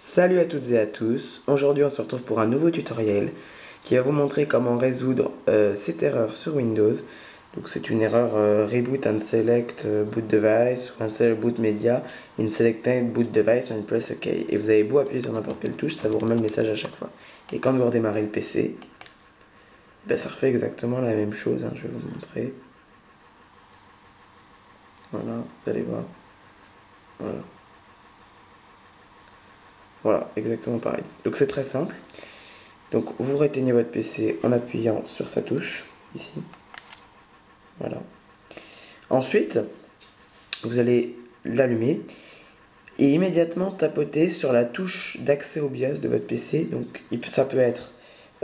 Salut à toutes et à tous, aujourd'hui on se retrouve pour un nouveau tutoriel qui va vous montrer comment résoudre euh, cette erreur sur Windows. Donc c'est une erreur euh, reboot and select euh, boot device ou un select boot media in boot device and press OK. Et vous avez beau appuyer sur n'importe quelle touche, ça vous remet le message à chaque fois. Et quand vous redémarrez le PC, ben, ça refait exactement la même chose, hein, je vais vous montrer. Voilà, vous allez voir. Voilà. Voilà, exactement pareil. Donc c'est très simple. Donc vous réteignez votre PC en appuyant sur sa touche, ici. Voilà. Ensuite, vous allez l'allumer et immédiatement tapoter sur la touche d'accès au BIOS de votre PC. Donc ça peut être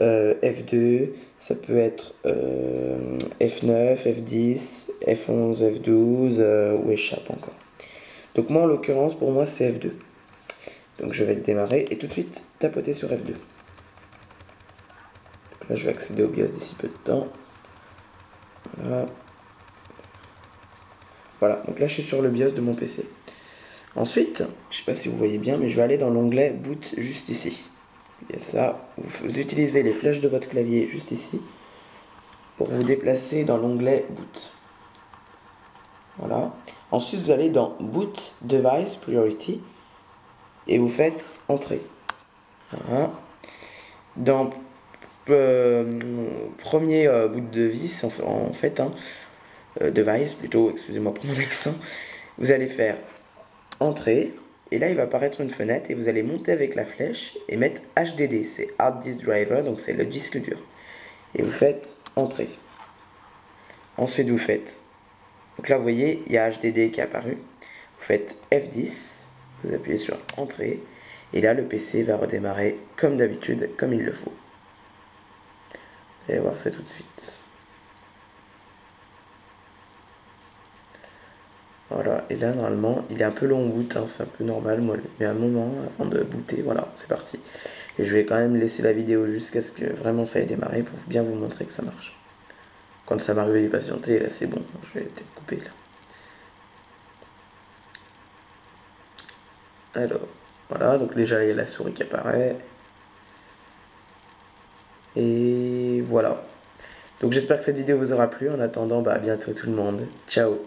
euh, F2, ça peut être euh, F9, F10, F11, F12 ou échappe encore. Donc moi en l'occurrence pour moi c'est F2. Donc je vais le démarrer et tout de suite tapoter sur F2. Donc là je vais accéder au BIOS d'ici peu de temps. Voilà. Voilà, donc là je suis sur le BIOS de mon PC. Ensuite, je ne sais pas si vous voyez bien, mais je vais aller dans l'onglet Boot juste ici. Il y a ça, vous utilisez les flèches de votre clavier juste ici pour vous déplacer dans l'onglet Boot. Voilà. Ensuite, vous allez dans Boot Device Priority et vous faites entrer. Dans euh, premier euh, bout de vis, en, fait, hein, euh, device plutôt, excusez-moi pour mon accent, vous allez faire entrer et là il va apparaître une fenêtre et vous allez monter avec la flèche et mettre HDD, c'est Hard Disk Driver, donc c'est le disque dur. Et vous faites entrer. Ensuite vous faites, donc là vous voyez, il y a HDD qui est apparu. Vous faites F10 vous appuyez sur Entrée, et là le PC va redémarrer comme d'habitude, comme il le faut. Et voir ça tout de suite. Voilà, et là normalement il est un peu long boot, hein, c'est un peu normal, moi mais un moment avant de booter, voilà, c'est parti. Et je vais quand même laisser la vidéo jusqu'à ce que vraiment ça ait démarré pour bien vous montrer que ça marche. Quand ça m'arrive d'y patienter, là c'est bon, je vais peut-être couper là. Alors, voilà, donc déjà il y a la souris qui apparaît. Et voilà. Donc j'espère que cette vidéo vous aura plu. En attendant, bah, à bientôt tout le monde. Ciao